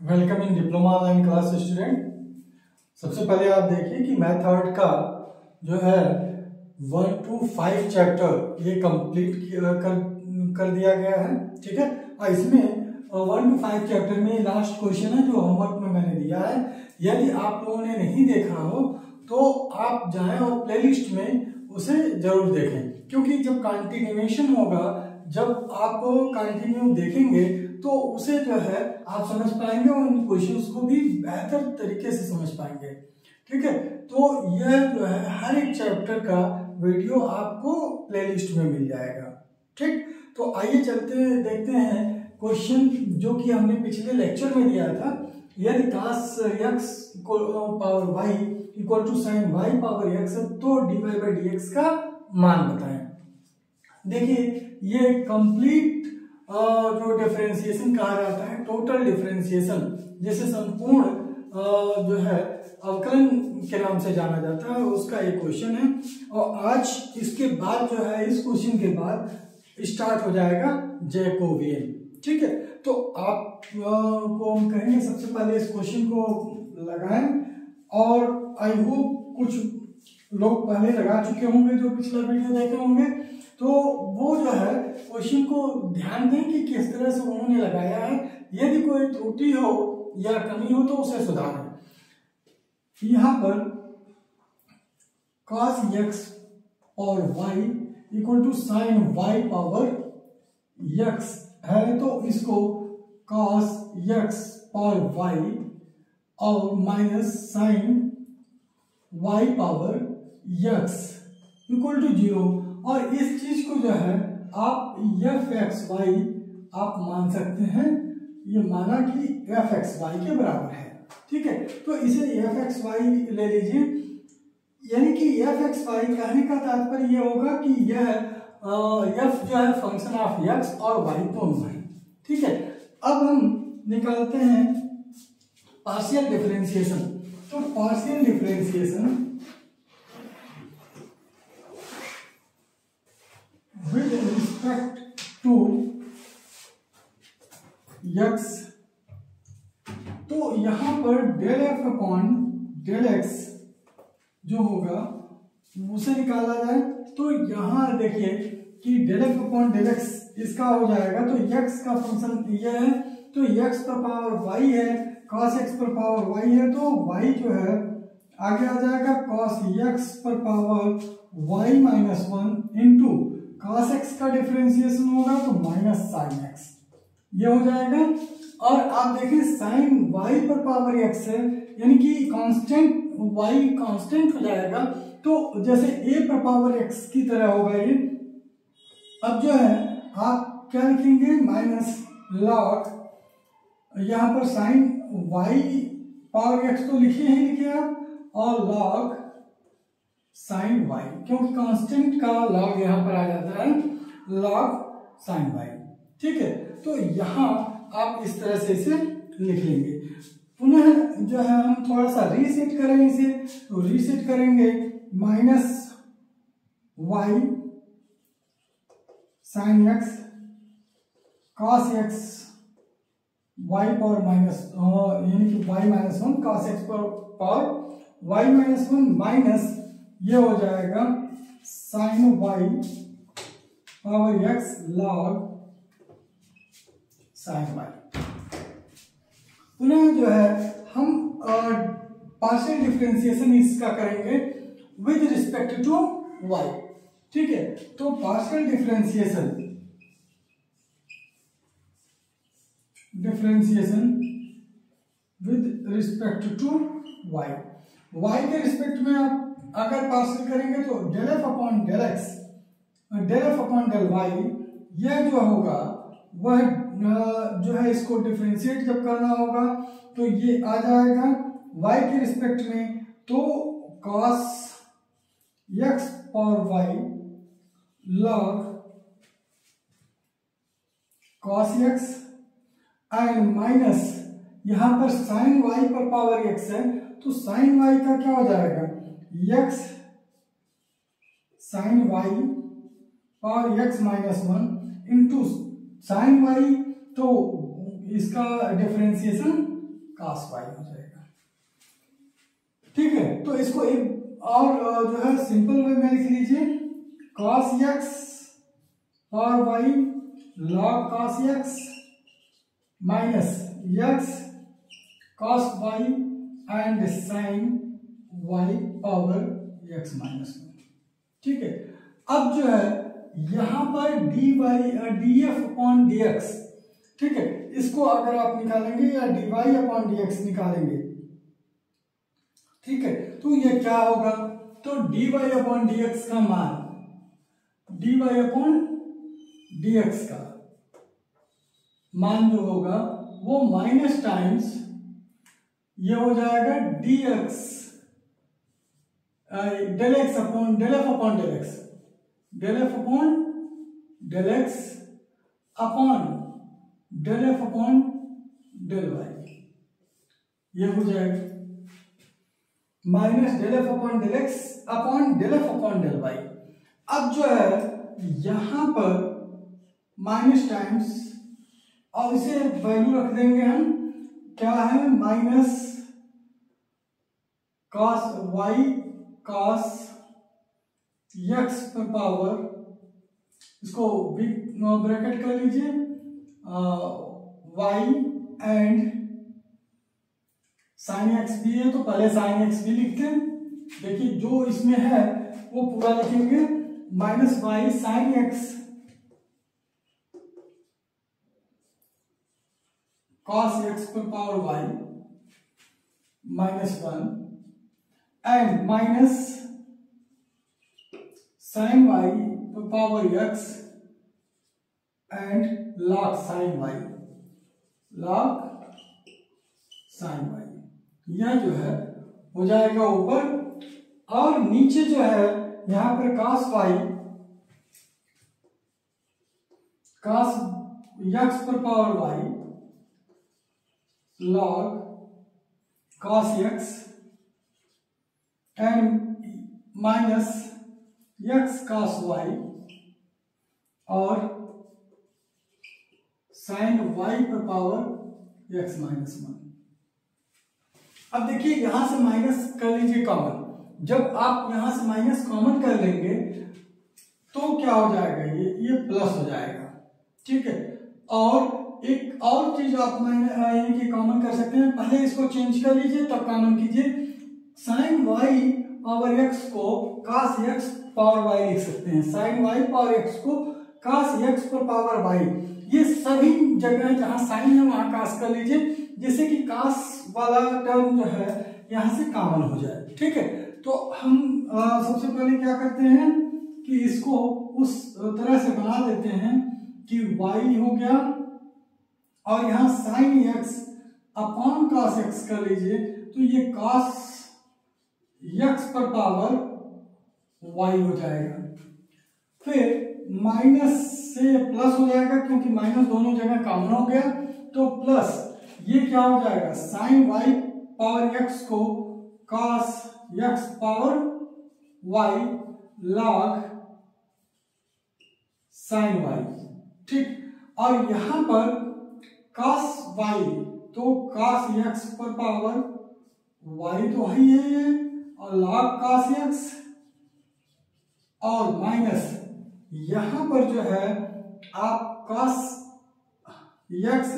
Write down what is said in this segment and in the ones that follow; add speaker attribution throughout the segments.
Speaker 1: Welcome in diploma online class student. सबसे पहले आप देखिए कि मैथड का जो है, वन टू फाइव चैप्टर ये कंप्लीट कर कर दिया गया है, ठीक है? और इसमें वन टू फाइव चैप्टर में लास्ट क्वेश्चन है, जो होमवर्क में मैंने दिया है। यदि आप लोगों ने नहीं देखा हो तो आप जाएँ और प्लेलिस्ट में उसे ज़रूर देखें। क्योंकि जब कंटिन्यूएशन होगा, जब आप कंटिन्यू देखेंगे तो उसे जो है, आप समझ पाएँगे और उन क्वेश्चंस को भी बेहतर तरीके से समझ पाएँगे। ठीक है? तो यह जो है, हर एक चैप्टर का वीडियो आपको प्लेलिस्ट में मिल जाएगा। ठीक? तो आइए चलते, देखते हैं क्वेश्चन जो कि हमने पिछले लेक्चर में दिया था। यदि power Y equal to sine Y power X तो D Y by D X का मान बताएँ। देखिए, ये कंप्लीट जो डिफरेंशिएशन कहा जाता है टोटल डिफरेंशिएशन जिसे संपूर्ण जो है, अवकलन के नाम से जाना जाता है, उसका एक क्वेश्चन है। और आज इसके बाद जो है, इस क्वेश्चन के बाद स्टार्ट हो जाएगा जैकोबियन। ठीक है? तो आप को हम कहेंगे, सबसे पहले इस क्वेश्चन को लगाएँ, और आई होप कुछ लोग पहले लगा चुके होंगे, जो पिछला वीडियो देखे होंगे। तो वो जो है क्वेश्चन को ध्यान दें कि किस तरह से उन्होंने लगाया है। यदि कोई त्रुटि हो या कमी हो तो उसे सुधारें। यहाँ पर cos x और y equal to sine y power x है तो इसको cos x और y और minus sine y power x equal to zero और इस चीज़ को जो है, आप एफ़ एक्स वाई आप मान सकते हैं। ये माना कि एफ़ एक्स वाई के बराबर है। ठीक है? तो इसे एफ़ एक्स वाई ले लीजिए। यानी कि एफ़ एक्स वाई कहने का तात्पर्य ये होगा कि यह एफ़ जो है फ़ंक्शन ऑफ़ एक्स और वाई दोनों है। ठीक है? अब हम निकालते हैं पार्शियल डिफरेंशिएशन तो partial differentiation respect to x तो यहाँ पर del F upon del X जो होगा उसे निकाला जाए तो यहाँ देखिए कि del F upon del X इसका हो जाएगा तो x का फ़ंक्शन ये है तो x पर पावर y है, cos x पर पावर y है तो y जो है, आगे आ जाएगा cos x पर power y minus one into cos x का डिफरेंशिएशन होगा तो माइनस साइन एक्स ये हो जाएगा। और आप देखें साइन y पर पावर x है, यानी कि कांस्टेंट y कांस्टेंट हो जाएगा। तो जैसे a पर पावर x की तरह होगा ये। अब जो है, आप क्या लिखेंगे? माइनस लॉग यहाँ पर साइन वाई पावर एक्स तो लिखे ही लिखे आप और लॉग साइन वाई क्योंकि कांस्टेंट का लॉग यहाँ पर आ जाता है लॉग साइन वाई ठीक है? तो यहाँ आप इस तरह से इसे लिख लेंगे। पुनः जो है हम थोड़ा सा रीसेट करें इसे तो रीसेट करेंगे minus Y sine X cos X Y power minus यानी कि Y minus one cos X power Y minus one minus ये हो जाएगा sine Y power X log sine Y पुनः जो है, हम पार्शियल डिफरेंशिएशन इसका करेंगे विद रिस्पेक्ट टू वाई ठीक है? तो partial differentiation differentiation with respect to Y Y के रिस्पेक्ट में आप अगर पार्सल करेंगे तो del F upon del X del F upon del Y यह जो होगा, वह जो है इसको डिफ्रेंशिएट जब करना होगा तो ये आ जाएगा y के रिस्पेक्ट में तो cos x power y log cos x and minus यहाँ पर साइन y पर पावर x है तो साइन y का क्या हो जाएगा? X sine Y power x minus one into sine Y तो इसका डिफरेंशिएशन कास वाई हो जाएगा। ठीक है तो इसको एक और जो है सिंपल वे में लिख लीजिए। cos x और Y log cos x minus x cos Y and sin y power x minus one ठीक है? अब जो है, यहाँ पर D Y D F upon D X ठीक है? इसको अगर आप निकालेंगे या D Y upon D X निकालेंगे, ठीक है? तो ये क्या होगा? तो D Y upon D X का मान D Y upon D X का मान जो होगा, वो माइनस टाइम्स ये हो जाएगा d x del x upon del f upon del x del f upon del x upon del f upon del y ये हो जाएगा minus del f upon del x upon del f upon del y अब जो है, यहाँ पर minus times और इसे वैल्यू रख देंगे हम। क्या है? Minus cos y cos x पर पावर इसको बिग ब्रैकेट कर लीजिए वाई एंड साइन एक्स भी है तो पहले साइन एक्स भी लिखते हैं। देखिए, जो इसमें है, वो पूरा लिखेंगे minus y sine x cos x पर power y minus one and minus sine y तो power x and log sine y log sine y यह जो है हो जाएगा ऊपर और नीचे जो है यहाँ पर कास वाई कास यक्स पर power y log cos x and minus x cos y और साइन वाई पर पावर x माइनस वन अब देखिए, यहाँ से माइनस कर लीजिए कॉमन जब आप यहाँ से माइनस कॉमन कर लेंगे तो क्या हो जाएगा? ये ये प्लस हो जाएगा। ठीक है? और एक और चीज़ आप कि कॉमन कर सकते हैं। पहले इसको चेंज कर लीजिए, तब कॉमन कीजिए। साइन वाई पावर एक्स को कास एक्स पावर वाई लिख सकते हैं। साइन वाई पावर एक्स को कास एक्स पर पावर वाई ये सभी जगह जहाँ साइन है वहाँ कास कर लीजिए। जिससे कि कास वाला टर्म जो है यहाँ से कॉमन हो जाए। ठीक है? तो हम आ, सबसे पहले क्या करते हैं कि इसको उस तरह से बना देते हैं कि y हो गया। और यहाँ sine x upon cos x कर लीजिए। तो ये कॉस एक्स पर पावर वाई हो जाएगा। फिर माइनस से प्लस हो जाएगा, क्योंकि माइनस दोनों जगह कॉमन हो गया तो प्लस ये क्या हो जाएगा? साइन वाई पावर एक्स को cos x power y log sine y ठीक? और यहाँ पर cos वाई तो cos x पर पावर वाई तो है ही है और log cos x और माइनस यहाँ पर जो है, आप cos x,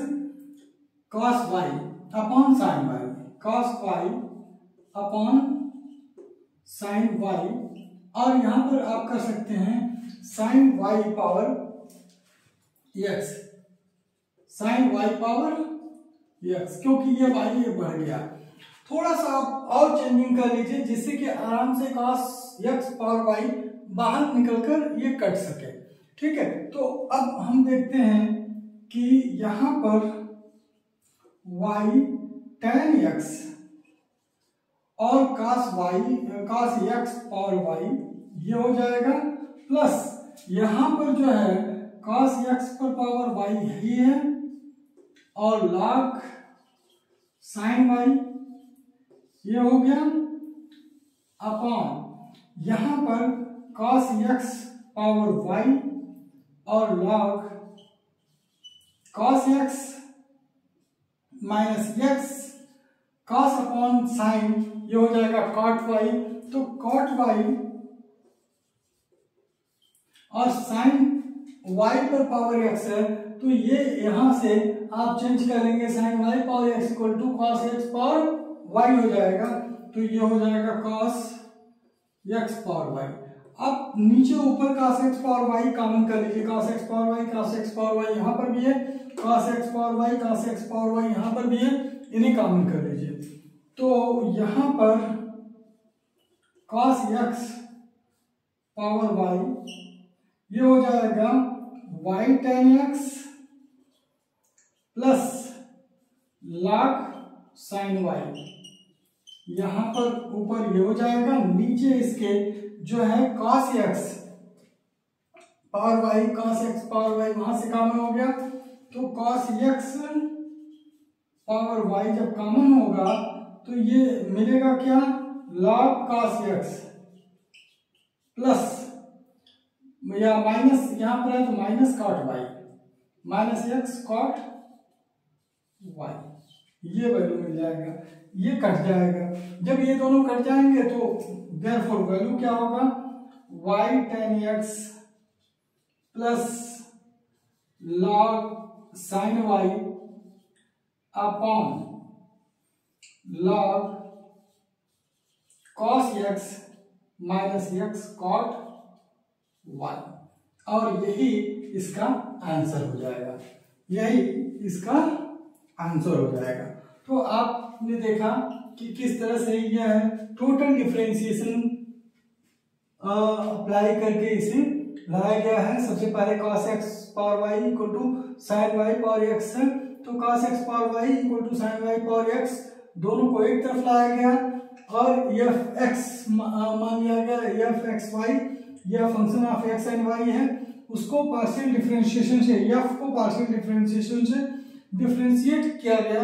Speaker 1: cos y upon sine y cos y upon sine y, और यहाँ पर आप कर सकते हैं sine y power x sine y power x क्योंकि ये वाई ये बढ़ गया। थोड़ा सा आप और चेंजिंग कर लीजिए, जिससे कि आराम से कॉस एक्स पावर वाई बाहर निकलकर ये कट सके। ठीक है? तो अब हम देखते हैं कि यहाँ पर y टेन एक्स और cos y cos x power y ये हो जाएगा। प्लस यहाँ पर जो है cos x पर पावर y ही है और लाख साइन वाई ये हो गया अपॉन। यहाँ पर कॉस एक्स पावर वाई और log cos x minus x cos upon sine ये हो जाएगा कॉट वाई तो कॉट वाई और साइन वाई पर पावर एक्स है तो ये यहाँ से आप चेंज करेंगे sine y power x equal to cos x power y हो जाएगा तो ये हो जाएगा कॉस एक्स पावर वाई अब नीचे ऊपर cos x power y common कर लीजिए। cos x power y, cos x power y यहाँ पर भी है। cos x power y, cos x power y यहाँ पर भी है। इन्हें कॉमन कर लीजिए। तो यहाँ पर कॉस एक्स पावर वाई ये हो जाएगा y tan x plus log sine y. यहाँ पर ऊपर ये हो जाएगा, नीचे इसके जो है cos x power y cos x power y वहाँ से कॉमन हो गया। तो cos x पावर वाई जब कॉमन होगा तो ये मिलेगा क्या? log cos x प्लस या माइनस यहाँ पर है तो minus cot y minus x cot y, ये वैल्यू मिल जाएगा। ये कट जाएगा। जब ये दोनों कट जाएँगे तो देयरफॉर वैल्यू क्या होगा? y tan x plus log sine y upon log cos x minus x cot y और यही इसका आंसर हो जाएगा। यही इसका आंसर हो जाएगा। तो आपने देखा कि किस तरह से यह टोटल डिफ्रेंसिएशन अप्लाई करके इसे लाया गया है। सबसे पहले cos x power y equal to sin y power है। तो cos x power y equal to sin y power x दोनों को एक तरफ़ लाया गया और f x मान लिया गया। f x y, यह function of x and y है। उसको पार्शियल डिफरेंशिएशन से, f को पार्शियल डिफरेंशिएशन से डिफरेंशिएट किया गया।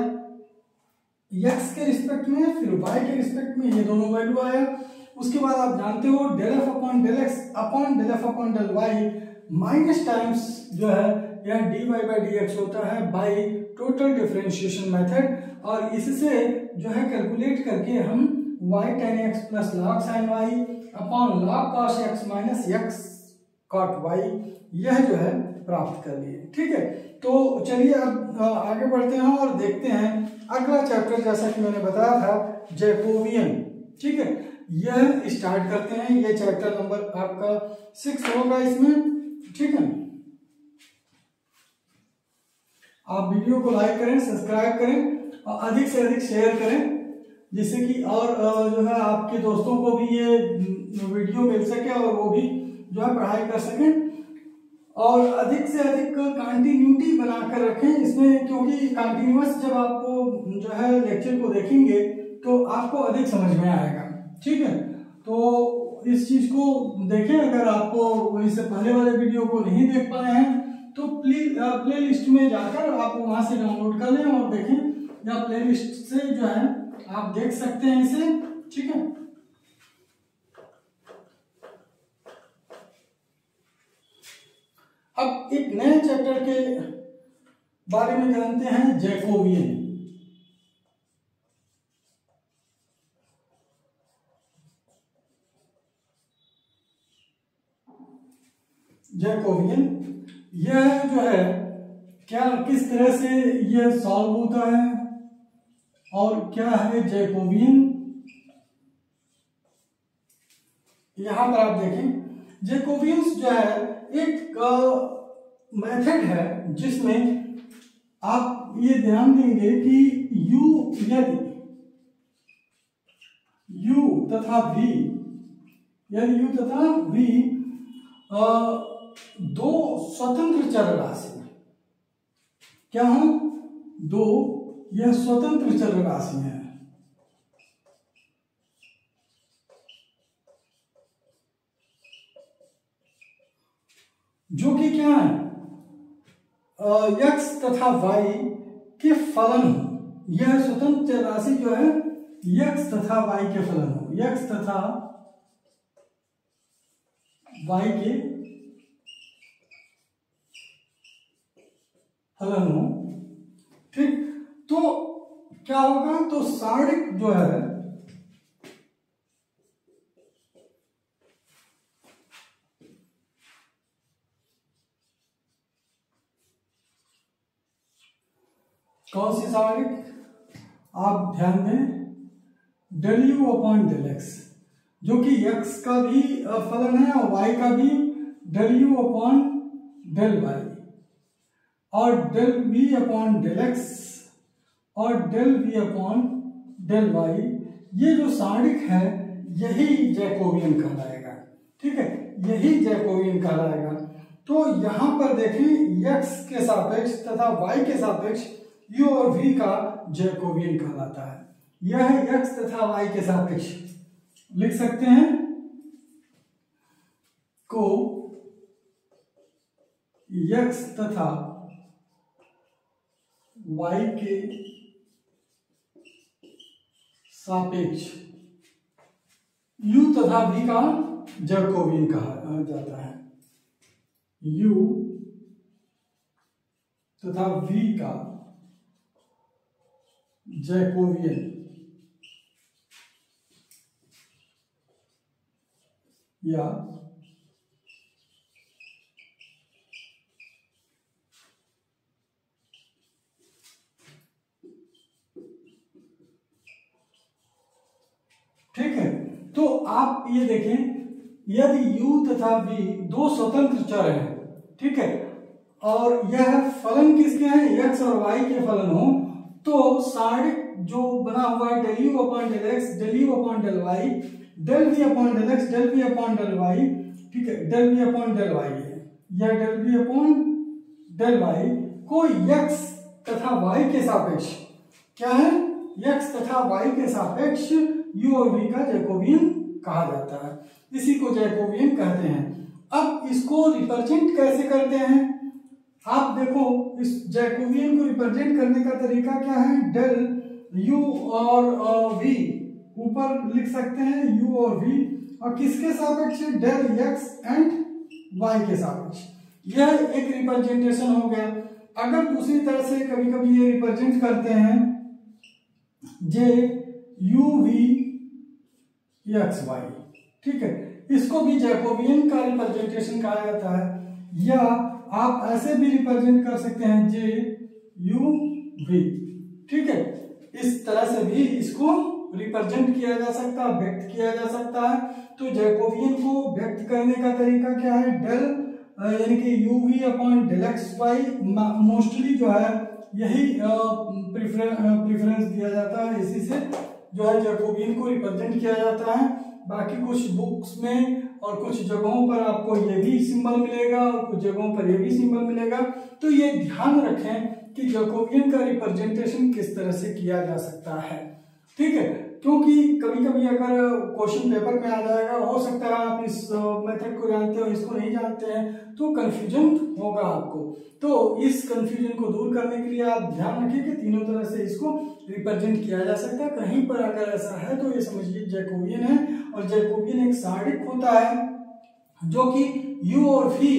Speaker 1: X के रिस्पेक्ट में फिर वाई के रिस्पेक्ट में ये दोनों वैल्यू आया। उसके बाद आप जानते हो del f upon del x upon del f upon del y minus times जो है, यह d y by d x होता है बाई टोटल डिफरेंशिएशन मेथड और इससे जो है कैलकुलेट करके हम y tan x plus log sine y upon log cos x minus x cot y यह जो है प्राप्त कर लिए। ठीक है? तो चलिए अब आगे बढ़ते हैं और देखते हैं अगला चैप्टर जैसा कि मैंने बताया था, जैकोबियन। ठीक है? यह स्टार्ट करते हैं, ये चैप्टर नंबर आपका सिक्स होगा इसमें। ठीक है? आप वीडियो को लाइक करें सब्सक्राइब करें और अधिक से अधिक शेयर करें, जिससे कि और जो है आपके दोस्तों को भी ये वीडियो मिल सके और वो भी जो है पढ़ाई कर सके। और अधिक से अधिक कंटिन्यूटी बनाकर रखें, इसमें क्योंकि कंटिन्यूस जब आपको जो है लेक्चर को देखेंगे तो आपको अधिक समझ में आएगा। ठीक है? तो इस चीज़ को देखें, अगर आपको इससे पहले वाले वीडियो को नहीं देख पाए हैं तो प्लीज़ प्ले लिस्ट में जाकर आप वहाँ से डाउनलोड कर लें और देखें। या प्ले लिस्ट से जो है, आप देख सकते हैं इसे। ठीक है? अब एक नए चैप्टर के बारे में जानते हैं जैकोबियन। जैकोबियन यह जो है, क्या, किस तरह से यह सॉल्व होता है? और क्या है जैकोबियन यहाँ पर आप देखें जैकोबियंस जो है, एक मेथड है जिसमें आप ये ध्यान देंगे कि u यदि u तथा v यदि u तथा v दो स्वतंत्र चर राशि क्या हम दो, यह स्वतंत्र चर राशि है। जो कि क्या है? यक्ष तथा वाई के फलन हो। यह स्वतंत्र राशि जो है, यक्ष तथा वाई के फलन हो। यक्ष तथा वाई के फलन हो ठीक तो क्या होगा? तो सार्डिक जो है, कौन सी सार्डिक आप ध्यान दें, del u upon del x, जो कि x का भी फलन है और y का भी, del u upon del y. और del v upon del x और del v upon del y ये जो सारणिक है, यही जैकोबियन कहलाएगा। ठीक है? यही जैकोबियन कहलाएगा। तो यहाँ पर देखें, x के सापेक्ष तथा y के सापेक्ष u और v का जैकोबियन कहलाता है। यह है x तथा y के सापेक्ष। लिख सकते हैं? को x तथा y के सापेक्ष। U तथा v का जैकोबियन कहा जाता है। U तथा v का जैकोबियन या ठीक है तो आप ये देखें, यदि u तथा v दो स्वतंत्र चर हैं, ठीक है, और यह फलन किसके हैं, x और y के फलन हो तो सारिक जो बना हुआ है del u upon del x del u upon del y del v upon del x del v upon del y ठीक है del v upon del y है यह del v upon del y को x तथा y के सापेक्ष, क्या है, x तथा y के सापेक्ष u और v का जैकोबियन कहा जाता है। इसी को जैकोबियन कहते हैं। अब इसको रिप्रेजेंट कैसे करते हैं? आप देखो, इस जैकोबियन को रिप्रेजेंट करने का तरीका क्या है? डेल u और v ऊपर लिख सकते हैं u और v और किसके सापेक्ष डेल x एंड y के सापेक्ष। यह एक रिप्रेजेंटेशन हो गया। अगर दूसरी तरह से कभी कभी ये रिप्रेजेंट करते हैं, J u v x y ठीक है? इसको भी जैकोबियन का रिप्रेजेंटेशन कहा जाता है। या आप ऐसे भी रिप्रेजेंट कर सकते हैं जे, यू, वी। ठीक है? इस तरह से भी इसको रिप्रेजेंट किया जा सकता है, व्यक्त किया जा सकता है। तो जैकोबियन को व्यक्त करने का तरीका क्या है? डेल यानी कि u, v upon del x, y mostly जो है, यही प्रिफरेंस दिया जाता है इसी से। जो है जैकोबियन को रिप्रेजेंट किया जाता है, बाकी कुछ बुक्स में और कुछ जगहों पर आपको ये भी सिंबल मिलेगा और कुछ जगहों पर ये भी सिंबल मिलेगा। तो ये ध्यान रखें कि जैकोबियन का रिप्रेजेंटेशन किस तरह से किया जा सकता है। ठीक है? क्योंकि कभी कभी अगर क्वेश्चन पेपर में आ जाएगा, हो सकता है आप इस मेथड को जानते हो, इसको नहीं जानते हैं तो कंफ्यूजन होगा आपको। तो इस कंफ्यूजन को दूर करने के लिए आप ध्यान रखिए कि तीनों तरह से इसको रिप्रेजेंट किया जा सकता है। कहीं पर अगर ऐसा है तो ये समझिए जैकोबियन है, और जैकोबियन एक सार्डिक होता है, जो कि u और v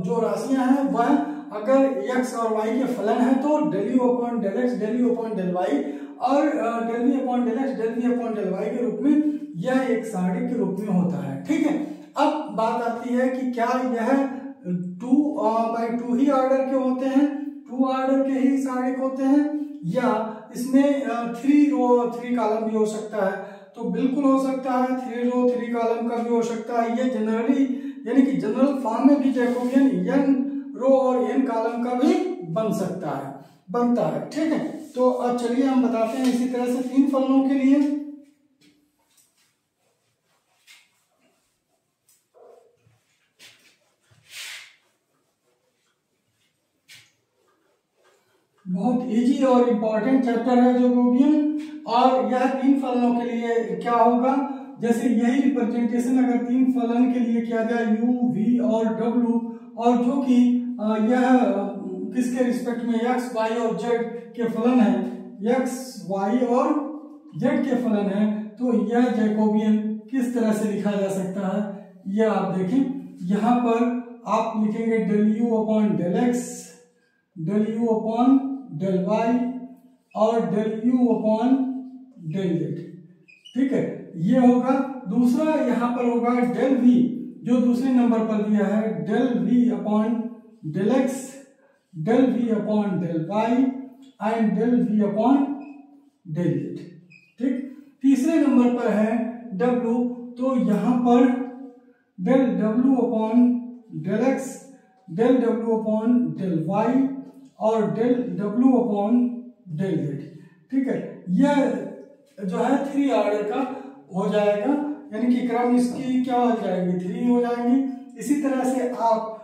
Speaker 1: जो राशियाँ हैं, वह अगर x और y के फलन है तो del u upon del x del u upon del y और del v upon del x del v upon del y के रूप में यह एक सारणी के रूप में होता है। ठीक है? अब बात आती है कि क्या यह टू बाई टू ही ऑर्डर के होते हैं? टू ऑर्डर के ही सारणिक होते हैं? या इसमें थ्री रो थ्री कॉलम भी हो सकता है। तो बिल्कुल हो सकता है थ्री रो थ्री कॉलम का भी हो सकता है। ये जनरली यानी कि जनरल फॉर्म में भी जैकोबियन एन रो और एन कॉलम का भी बन सकता है, बनता है। ठीक है? तो अब चलिए हम बताते हैं इसी तरह से तीन फलनों के लिए। बहुत इजी और इम्पोर्टेंट चैप्टर है जो गोबियन और यह तीन फलनों के लिए क्या होगा? जैसे यही रिप्रेजेंटेशन अगर तीन फलन के लिए किया जाए यू वी और डब्ल्यू और जो कि यह, किसके रिस्पेक्ट में एक्स वाई और जेड के फलन है एक्स वाई और जेड के फलन है तो यह जैकोबियन किस तरह से लिखा जा सकता है? यह आप देखें, यहाँ पर आप लिखेंगे del u upon del x del u upon del y और del u upon del z ठीक है, ये होगा, दूसरा यहाँ पर होगा डेल वी जो दूसरे नंबर पर दिया है del V upon del X del V upon del Y and del V upon del ठीक? तीसरे नंबर पर है डब्ल्यू तो यहाँ पर del W upon del X del W upon del Y और del W upon del Z ठीक है? यह जो है थ्री ऑर्डर का हो जाएगा, यानी कि क्रम इसकी क्या हो जाएगी? थ्री हो जाएँगी। इसी तरह से आप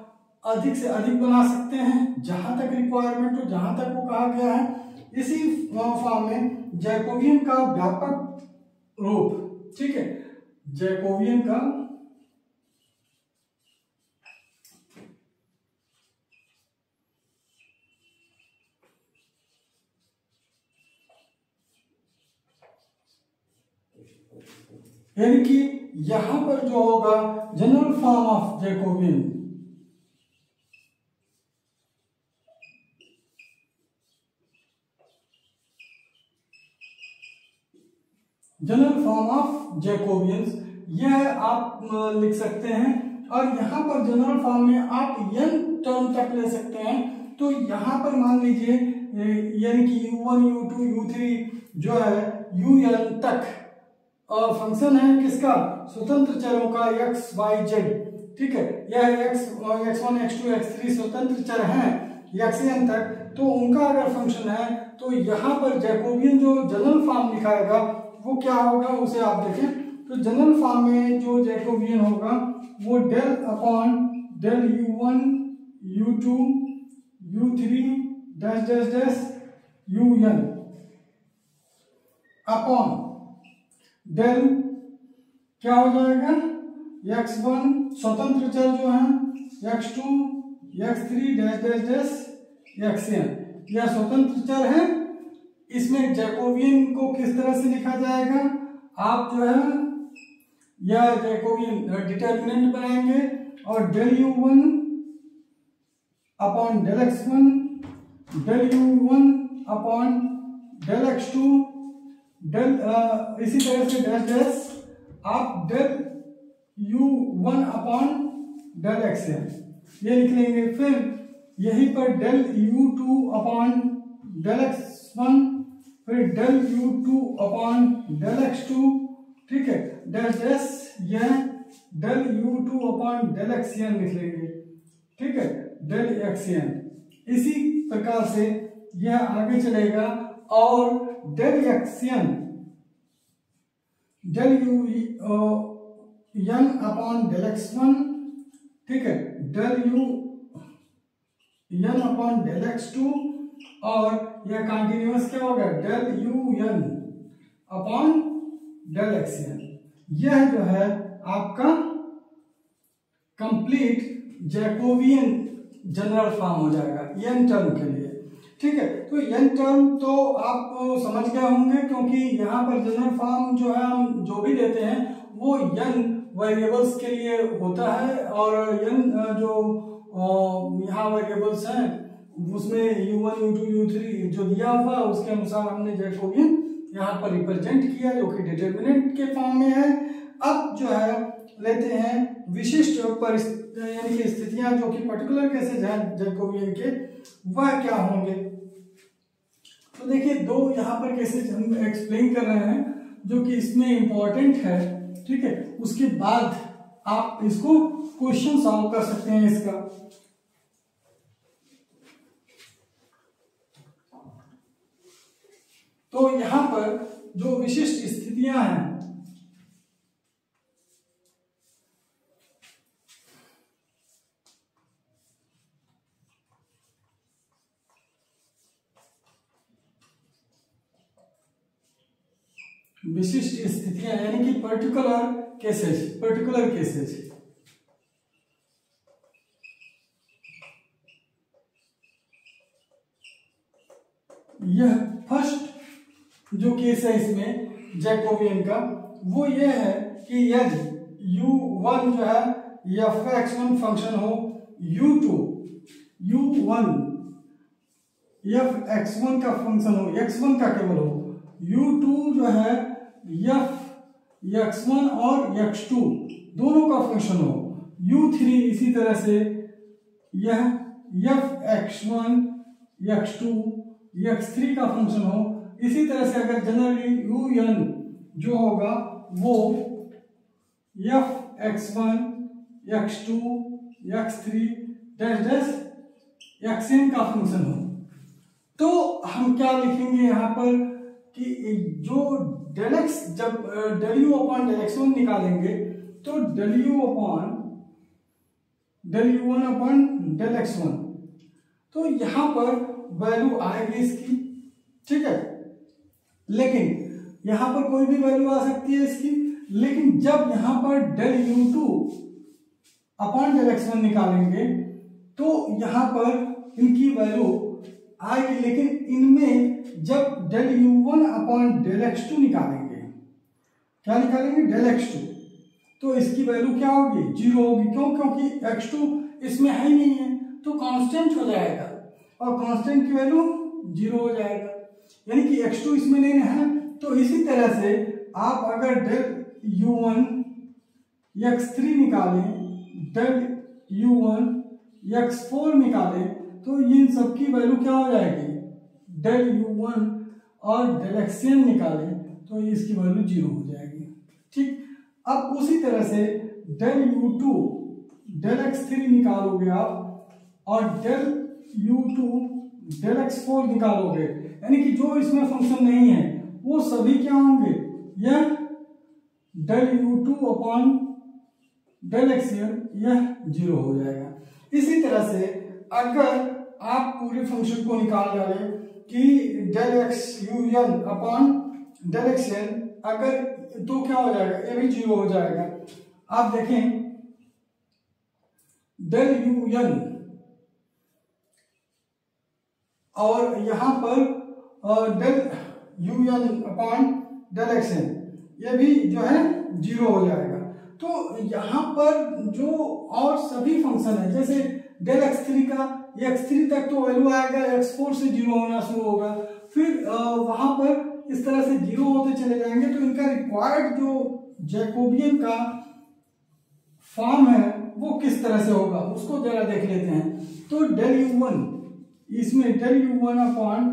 Speaker 1: अधिक से अधिक बना सकते हैं, जहाँ तक रिक्वायरमेंट हो, जहाँ तक वो कहा गया है। इसी फॉर्म में जैकोबियन का व्यापक रूप, ठीक है? जैकोबियन का यानी कि यहाँ पर जो होगा general form of Jacobian general form of Jacobians यह आप लिख सकते हैं। और यहाँ पर जनरल फॉर्म में आप यन टर्म तक ले सकते हैं। तो यहाँ पर मान लीजिए यानी कि u one u two u three जो है यू एन तक फ़ंक्शन है किसका? स्वतंत्र चरों का एक्स वाई जेड ठीक है? यह x x one x two x three स्वतंत्र चर हैं एक्स एन तक। तो उनका अगर फ़ंक्शन है तो यहाँ पर जैकोबियन जो जनरल फॉर्म लिखाएगा वो क्या होगा उसे आप देखें। तो जनरल फॉर्म में जो जैकोबियन होगा, वो del upon del u one u two u three dash dash dash u n upon del क्या हो जाएगा? एक्स वन स्वतंत्र चर जो है x two x three dash dash dash x n यह स्वतंत्र चर है इसमें जैकोबियन को किस तरह से लिखा जाएगा? आप जो है यह जैकोबियन डिटर्मिनेंट बनाएँगे और del u one upon del x one del u one upon del x two del इसी तरह से डेल डैश आप del u one upon del x n ये लिख लेंगे। फिर यहीं पर del u two upon del x one फिर del u two upon del x two ठीक है? डैश डैश यह del u two upon del x n लिख लेंगे, ठीक है? डेल एक्स एन इसी प्रकार से यह आगे चलेगा और del एक्सियन del u n upon del x one ठीक है? Del u n upon del x two और यह कंटिन्यूस क्या होगा del u n upon del x n यह जो है आपका कंप्लीट जैकोबियन जनरल फॉर्म हो जाएगा एन टर्म के लिए। ठीक है? तो एन टर्म तो आप समझ गए होंगे, क्योंकि यहाँ पर जनरल फॉर्म जो है हम जो भी देते हैं, वो यन वेरिएबल्स के लिए होता है, और यन जो यहाँ वेरिएबल्स हैं उसमें u one u two u three जो दिया हुआ, उसके अनुसार हमने जैकोबियन यहाँ पर रिप्रेजेंट किया, जो कि डिटर्मिनेंट के फॉर्म में है। अब जो है, लेते हैं विशिष्ट यानी कि स्थितियाँ जो कि पर्टिकुलर केसेज हैं जैकोबियन के, वह क्या होंगे? तो देखिए, दो यहाँ पर केसेज हम एक्सप्लेन कर रहे हैं, जो कि इसमें इंपॉर्टेंट है, ठीक है? उसके बाद आप इसको क्वेश्चन सॉल्व कर सकते हैं इसका। तो यहाँ पर जो विशिष्ट स्थितियाँ हैं, विशिष्ट स्थितियाँ यानी कि पर्टिकुलर केसेस पर्टिकुलर केसेस यह फ़र्स्ट जो केस है इसमें जैकोबियन का, वो ये है कि यदि u वन जो है एफ़ एक्स वन फ़ंक्शन हो, u two u one x one का फ़ंक्शन हो एक्स वन का केवल हो यू टू जो है एफ़ एक्स वन और एक्स टू दोनों का फ़ंक्शन हो यू थ्री इसी तरह से, यह x one x two x three का फ़ंक्शन हो इसी तरह से अगर जनरली यू एन जो होगा वो f x one, x two, x three, dash dash x n का फ़ंक्शन हो। तो हम क्या लिखेंगे यहाँ पर कि जो डेल एक्स जब del u upon del x one निकालेंगे तो del u upon del u one upon del x one. तो यहाँ पर वैल्यू आएगी इसकी, ठीक है? लेकिन यहाँ पर कोई भी वैल्यू आ सकती है इसकी। लेकिन जब यहाँ पर del u two upon del x one निकालेंगे तो यहाँ पर इनकी वैल्यू आएगी। लेकिन इनमें जब del u one upon del x two निकालेंगे, क्या निकालेंगे? डेल एक्स टू तो इसकी वैल्यू क्या होगी? ज़ीरो होगी। क्यों? क्योंकि एक्स टू इसमें है ही नहीं है। तो कांस्टेंट हो जाएगा। और कांस्टेंट की वैल्यू ज़ीरो हो जाएगा। यानी कि एक्स टू इसमें नहीं है तो इसी तरह से आप अगर del u one x three निकालें del u one x four निकालें तो इन सबकी वैल्यू क्या हो जाएगी? डेल वन और डेल एक्सएन निकालें तो इसकी वैल्यू ज़ीरो हो जाएगी। ठीक? अब उसी तरह से del u two del x three निकालोगे आप और del u two del x four निकालोगे यानी कि जो इसमें फ़ंक्शन नहीं है, वो सभी क्या होंगे? यह del u two upon del x यह ज़ीरो हो जाएगा। इसी तरह से अगर आप पूरे फ़ंक्शन को निकाल डालें कि del x u n upon del x n अगर तो क्या हो जाएगा? ये भी ज़ीरो हो जाएगा। आप देखें डेल यू एन और यहाँ पर del u n upon del x n ये भी जो है ज़ीरो हो जाएगा। तो यहाँ पर जो और सभी फ़ंक्शन है, जैसे डेल एक्स थ्री का एक्स थ्री तक तो वैल्यू आएगा एक्स फोर से ज़ीरो होना शुरू होगा। फिर वहाँ पर इस तरह से ज़ीरो होते चले जाएँगे तो इनका रिक्वायर्ड जो जैकोबियन का फॉर्म है, वो किस तरह से होगा, उसको जरा देख लेते हैं। तो डेल यू वन इसमें del u one upon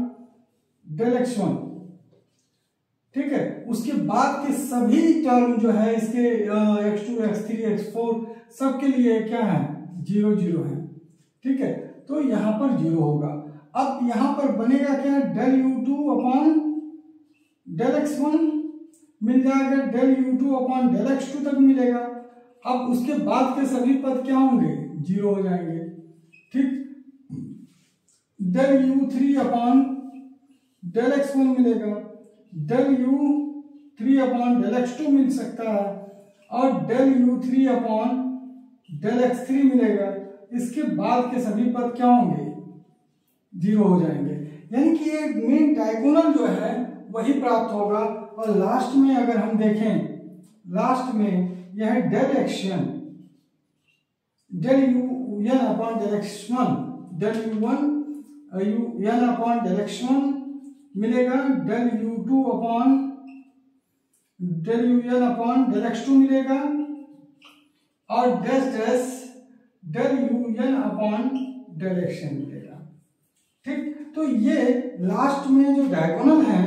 Speaker 1: del x one ठीक है? उसके बाद के सभी टर्म जो है, इसके x two x three x four सबके लिए क्या है? ज़ीरो ज़ीरो है। ठीक है? तो यहाँ पर ज़ीरो होगा। अब यहाँ पर बनेगा क्या? Del u two upon del x one मिल जाएगा। Del u two upon del x two तक मिलेगा। अब उसके बाद के सभी पद क्या होंगे? ज़ीरो हो जाएँगे। ठीक? Del u three upon del x one मिलेगा del u three upon del x two मिल सकता है, और del u three upon del x three मिलेगा। इसके बाद के सभी पद क्या होंगे? ज़ीरो हो जाएँगे। यानी कि एक मेन डायगोनल जो है, वही प्राप्त होगा। और लास्ट में अगर हम देखें लास्ट में यह है del action del U N upon del X one del U one U N upon del X one मिलेगा del U two upon del U N upon del X two मिलेगा, और dash dash del U N upon del X N मिलेगा। ठीक? तो ये last में जो diagonal है,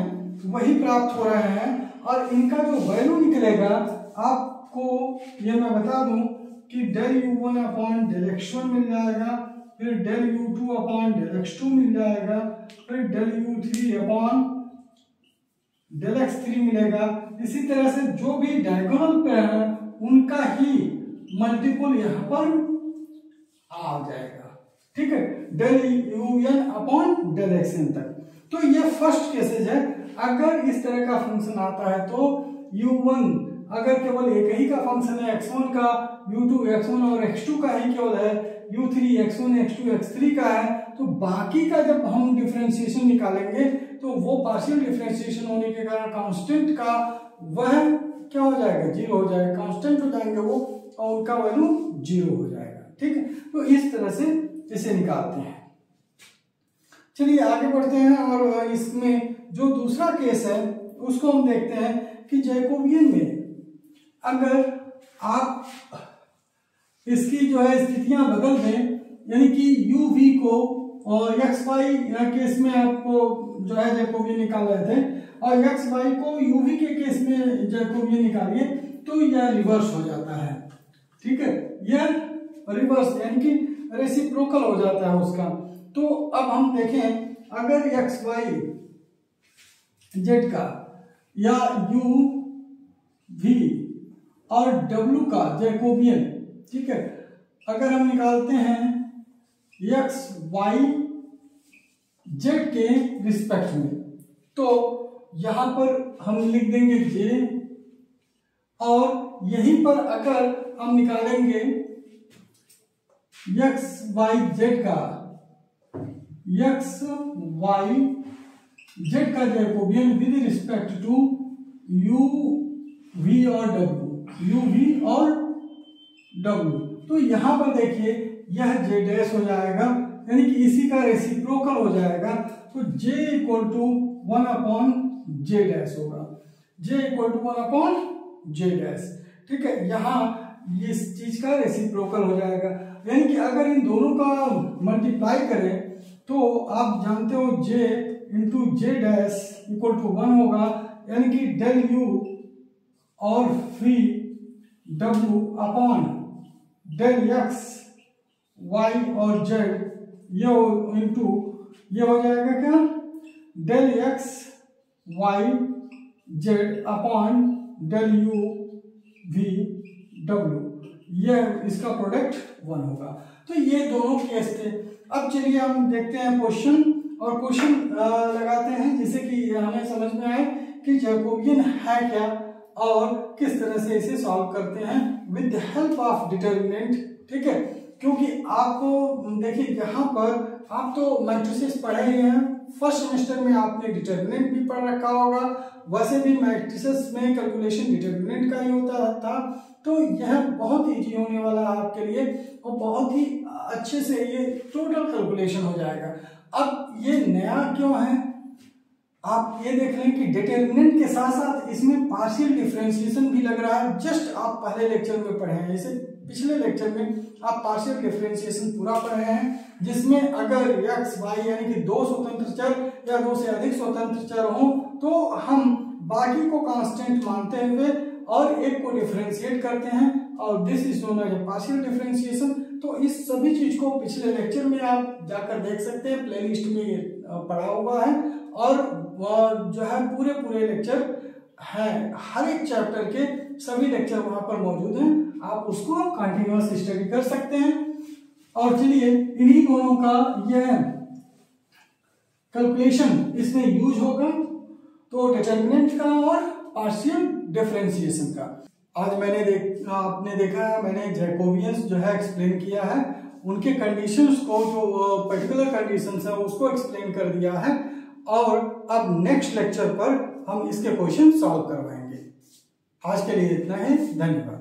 Speaker 1: वही प्राप्त हो रहे हैं, और इनका जो वैल्यू निकलेगा, आपको ये मैं बता दूँ कि del u one upon del x one मिल जाएगा फिर del u two upon del x two मिल जाएगा, फिर del u three upon del x three मिलेगा। इसी तरह से जो भी डायगोनल पे है, उनका ही मल्टीपल यहाँ पर आ जाएगा। ठीक है? Del u n upon del x n तक। तो ये फ़र्स्ट केसेज है। अगर इस तरह का फ़ंक्शन आता है तो u1 अगर केवल एक ही का फ़ंक्शन है x1 का u2 x1 और x2 का ही केवल है u3 x1 x2 x3 का है तो बाकी का जब हम डिफ्रेंशिएशन निकालेंगे तो वो पार्शियल डिफ्रेंशिएशन होने के कारण कांस्टेंट का वह क्या हो जाएगा? ज़ीरो हो जाएगा। कांस्टेंट हो जाएँगे वो, और उनका वैल्यू ज़ीरो हो जाएगा। ठीक है? तो इस तरह से इसे निकालते हैं। चलिए, आगे बढ़ते हैं, और इसमें जो दूसरा केस है, उसको हम देखते हैं कि जैकोबियन में अगर आप इसकी जो है स्थितियाँ बदल दें यानी कि यू वी को और एक्स वाई केस में आपको जो है जैकोबियन निकाल रहे थे, और एक्स वाई को यू वी के केस में जैकोबियन निकालिए तो यह रिवर्स हो जाता है। ठीक है? यह रिवर्स यानी कि रेसिप्रोकल हो जाता है उसका। तो अब हम देखें, अगर एक्स वाई जेड का, या यू वी और डब्ल्यू का जैकोबियन ठीक है? अगर हम निकालते हैं एक्स वाई जेड के रिस्पेक्ट में तो यहाँ पर हम लिख देंगे जे और यहीं पर अगर हम निकालेंगे एक्स वाई जेड का एक्स वाई जेड का Jacobian with respect to u v और डब्ल्यू यू वी और डब्ल्यू तो यहाँ पर देखिए, यह जे डैश हो जाएगा, यानी कि इसी का रेसिप्रोकल हो जाएगा तो J equal to one upon J dash होगा। J equal to one upon J dash ठीक है, यहाँ इस चीज़ का रेसिप्रोकल हो जाएगा। यानी कि अगर इन दोनों का मल्टीप्लाई करें तो आप जानते हो J into J dash equal to one होगा, यानी कि डेल यू और फ्री डब्ल्यू अपॉन डेल एक्स वाई और जेड ये इंटू ये हो जाएगा क्या? Del x y z upon del u v W ये इसका प्रोडक्ट वन होगा। तो ये दोनों केस थे। अब चलिए हम देखते हैं क्वेश्चन और क्वेश्चन लगाते हैं जिससे कि हमें समझ में आए कि जैकोबियन है क्या और किस तरह से इसे सॉल्व करते हैं। With the help of determinant ठीक है? क्योंकि आपको, देखिए, यहाँ पर आप तो मैट्रिसेस पढ़े ही हैं। फ़र्स्ट सेमेस्टर में आपने डिटर्मिनेंट भी पढ़ रखा होगा। वैसे भी मैट्रिसेस में कैलकुलेशन डिटर्मिनेंट का ही होता था। तो यह बहुत इजी होने वाला है आपके लिए और बहुत ही अच्छे से ये टोटल कैलकुलेशन हो जाएगा। अब ये नया क्यों है? आप ये देख रहे हैं कि डिटर्मिनेंट के साथ साथ इसमें पार्शियल डिफरेंशिएशन भी लग रहा है जस्ट आप पहले लेक्चर में पढ़े हैं। इसे पिछले लेक्चर में आप पार्शियल डिफरेंशिएशन पूरा पढ़े हैं, जिसमें अगर x, y यानी कि दो स्वतंत्र चर या दो से अधिक स्वतंत्र चर हो तो हम बाकी को कांस्टेंट मानते हुए और एक को डिफरेंशिएट करते हैं। और this is known as partial differentiation तो इस सभी चीज़ को पिछले लेक्चर में आप जाकर देख सकते हैं प्लेलिस्ट में ये पढ़ा हुआ है। और जो है पूरे पूरे लेक्चर हैं। हर एक चैप्टर के सभी लेक्चर वहाँ पर मौजूद हैं। आप उसको कंटिन्यूस स्टडी कर सकते हैं। और चलिए, इन्हीं दोनों का यह कैलकुलेशन इसमें यूज़ होगा। तो डिटर्मिनेंट का और पार्शियल डिफरेंशिएशन का। आज मैंने देख, आपने देखा है, मैंने जैकोबियंस जो है एक्सप्लेन किया है। उनके कंडीशंस को जो पर्टिकुलर कंडीशंस है, उसको एक्सप्लेन कर दिया है। और अब नेक्स्ट लेक्चर पर हम इसके क्वेश्चन सॉल्व करवाएँगे। आज के लिए इतना ही, धन्यवाद।